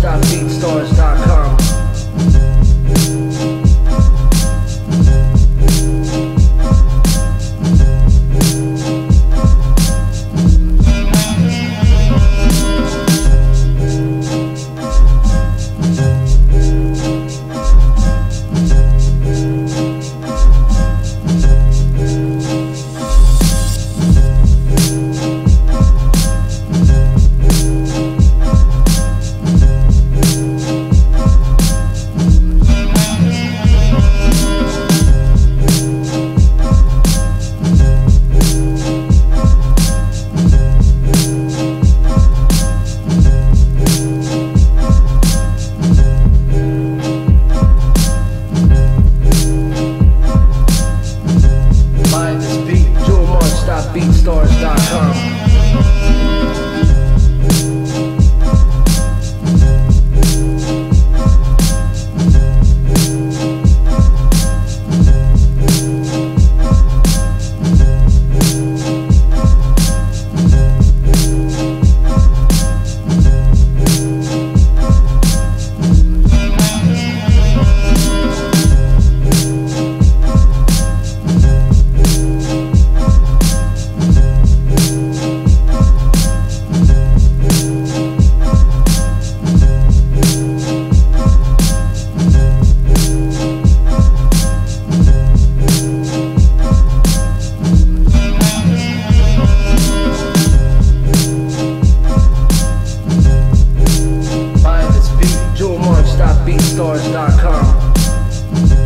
JoeMarks.BeatStars.com. BeatStars.com.